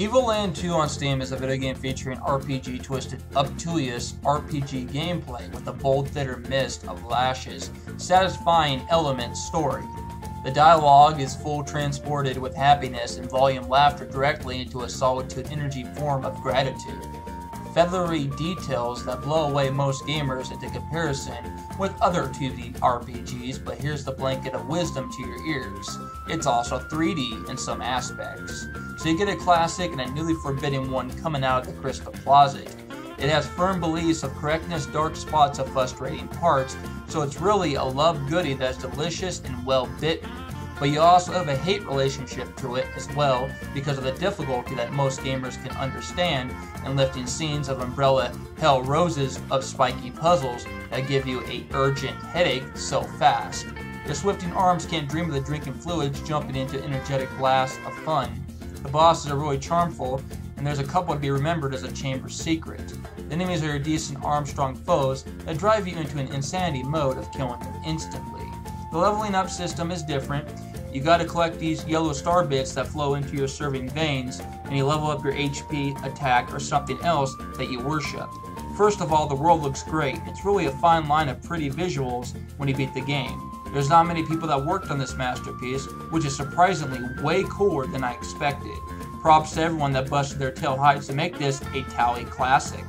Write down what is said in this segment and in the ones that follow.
Evoland 2 on Steam is a video game featuring RPG twisted obtuse RPG gameplay with a bold theater mist of lashes, satisfying element story. The dialogue is full transported with happiness and volume laughter directly into a solitude energy form of gratitude. Feathery details that blow away most gamers into comparison with other 2D RPGs, but here's the blanket of wisdom to your ears. It's also 3D in some aspects. So you get a classic and a newly forbidden one coming out of the crystal closet. It has firm beliefs of correctness, dark spots of frustrating parts, so it's really a love goodie that's delicious and well bitten. But you also have a hate relationship to it as well because of the difficulty that most gamers can understand in lifting scenes of Umbrella Hell Roses of spiky puzzles that give you a urgent headache so fast. Your swifting arms can't dream of the drinking fluids jumping into energetic blasts of fun. The bosses are really charmful, and there's a couple to be remembered as a chamber secret. The enemies are your decent arm-strong foes that drive you into an insanity mode of killing them instantly. The leveling up system is different. You gotta collect these yellow star bits that flow into your serving veins, and you level up your HP, attack, or something else that you worship. First of all, the world looks great. It's really a fine line of pretty visuals when you beat the game. There's not many people that worked on this masterpiece, which is surprisingly way cooler than I expected. Props to everyone that busted their tail heights to make this a tally classic.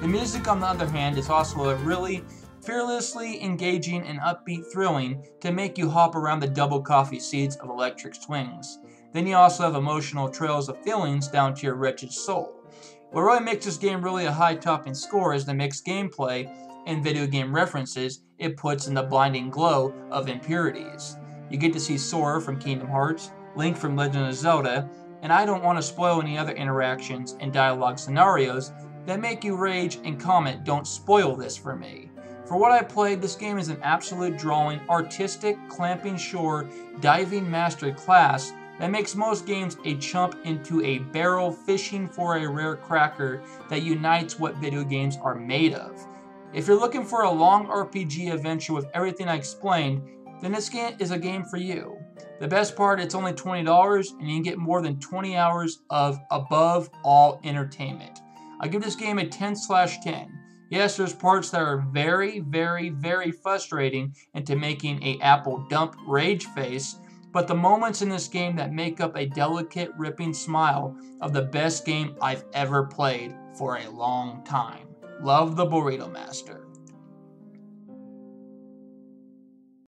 The music, on the other hand, is also a really fearlessly engaging and upbeat thrilling to make you hop around the double coffee seats of electric swings. Then you also have emotional trails of feelings down to your wretched soul. What really makes this game really a high topping score is the mixed gameplay and video game references it puts in the blinding glow of impurities. You get to see Sora from Kingdom Hearts, Link from Legend of Zelda, and I don't want to spoil any other interactions and dialogue scenarios that make you rage and comment, don't spoil this for me. For what I played, this game is an absolute drawing, artistic, clamping shore, diving master class that makes most games a chump into a barrel fishing for a rare cracker that unites what video games are made of. If you're looking for a long RPG adventure with everything I explained, then this game is a game for you. The best part, it's only $20 and you can get more than 20 hours of above all entertainment. I give this game a 10 slash 10. Yes, there's parts that are very, very, very frustrating into making a Apple dump rage face, but the moments in this game that make up a delicate, ripping smile of the best game I've ever played for a long time. Love the Burrito Master.